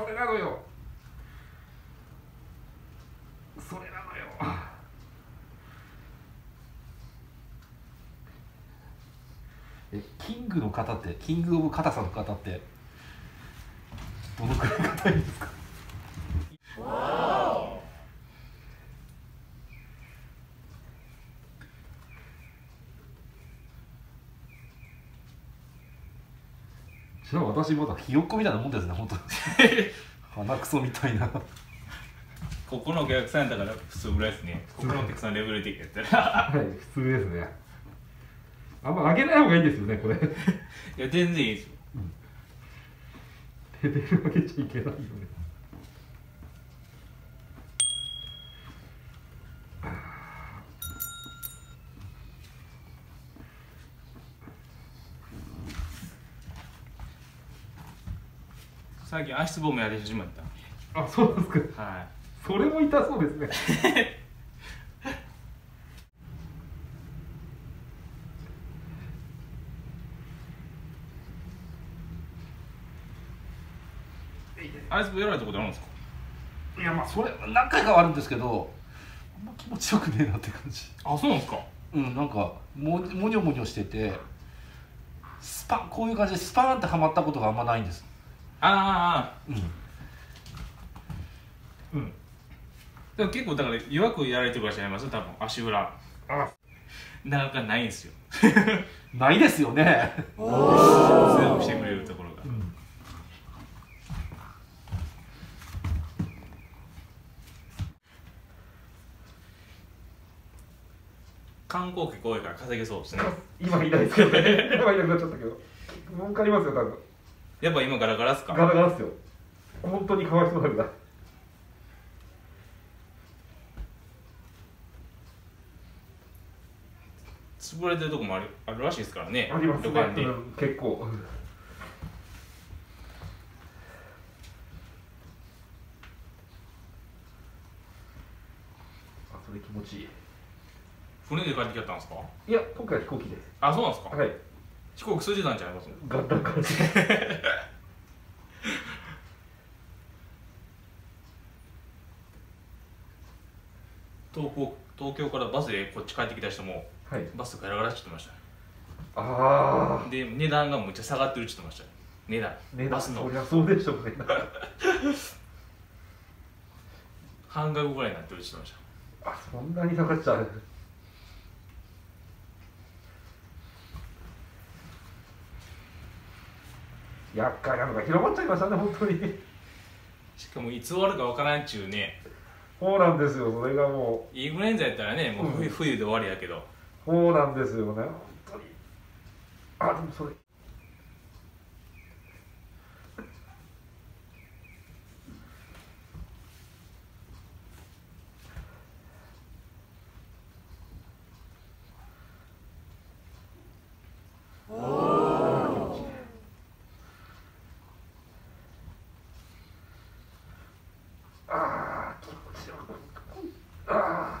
それなのよ。それなのよ。えキングの方ってキングオブ硬さの方ってどのくらい硬いんですか？じゃあ私まだひよっこみたいなもんですね本当に。鼻くそみたいな。ここのお客さんやったから普通ぐらいですね。ここのお客さんレベル的やったら。はい普通ですね。あんま上げない方がいいんですよねこれ。レいや全然いいですよ。ベル上げちゃいけないよね最近足つぼもやり始まった。あそうなんですか。はい。それも痛そうですね。足つぼやられたことあるんですか？いやまあそれ何回かはあるんですけどあんま気持ちよくねえなって感じ。あそうなんですか？うんなんかももにょもにょしててスパンこういう感じでスパーンってはまったことがあんまないんですああうん。うん。でも結構だから弱くやられてるからじゃないます多分足裏。あなかなかないんですよ。ないですよね。強くしてくれるところが。うん。観光客多いから稼げそうですね。今いないですけどね。今いなくなっちゃったけど。儲かりますよ多分やっぱ今ガラガラっすか？ガラガラっすよ。本当にかわいそうなんだ。潰れてるとこもあるあるらしいですからねありますね、旅館で、うん、結構。あそれ気持ちいい。船で帰ってきたんですか？いや今回は飛行機で。あそうなんですか、はい飛行機筋なんちゃいますガンダン感じ東京東京からバスでこっち帰ってきた人もはい。バスガラガラってました。ああで値段がむっちゃ下がってるって言ってました。値段。ねバスの。そりゃそうでしょうね。半額ぐらいになってるって言ってました。あそんなに下がっちゃう厄介なのが広まっちゃいましたね本当に。しかもいつ終わるかわからんっちゅうね。そうなんですよそれがもインフルエンザやったらねもう冬,、で終わりやけど。うそうなんですよね本当に。あでもそれ啊。